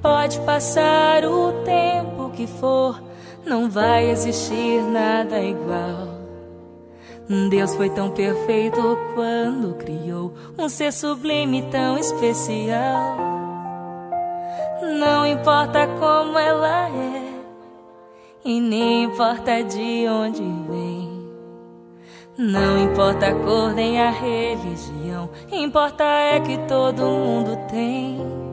Pode passar o tempo que for, não vai existir nada igual. Deus foi tão perfeito quando criou um ser sublime tão especial. Não importa como ela é, e nem importa de onde vem. Não importa a cor nem a religião, importa é que todo mundo tem.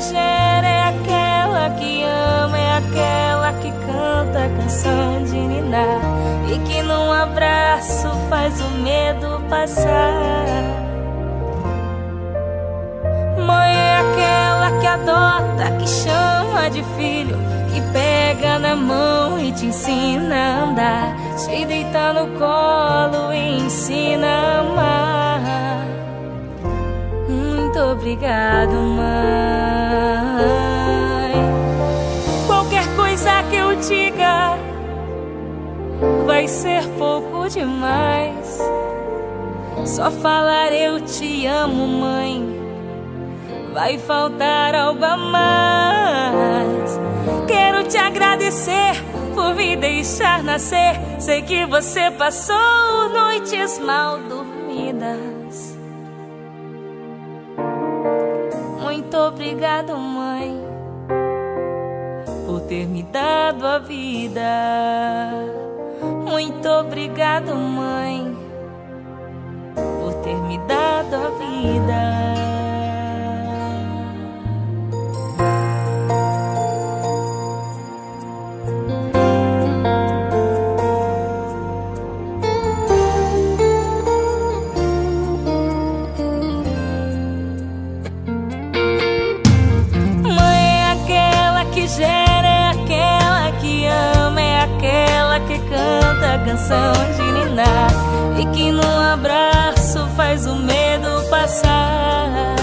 Gera, é aquela que ama, é aquela que canta a canção de ninar e que num abraço faz o medo passar. Mãe é aquela que adota, que chama de filho, que pega na mão e te ensina a andar, te deita no colo e ensina a amar. Muito obrigado, mãe. Ser pouco demais. Só falar eu te amo, mãe. Vai faltar algo a mais. Quero te agradecer por me deixar nascer. Sei que você passou noites mal dormidas. Muito obrigado, mãe, por ter me dado a vida. Muito obrigado, mãe, por ter me dado a vida. Canção de ninar E que num abraço faz o medo passar.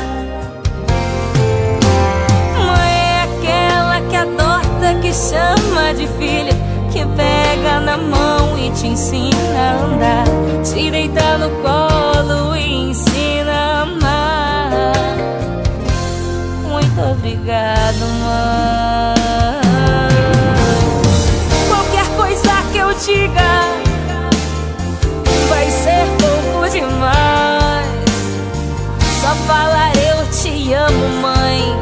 Mãe é aquela que adota, que chama de filha Que pega na mão e te ensina a andar Te deita no colo e ensina a amar. Muito obrigado, mãe vai ser pouco demais. Só falar eu te amo, mãe.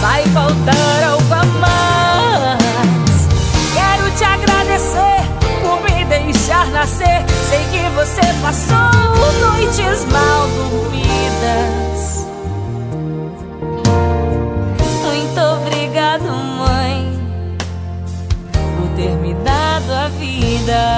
Vai faltar algo a mais. Quero te agradecer por me deixar nascer. Sei que você passou noites mais. indah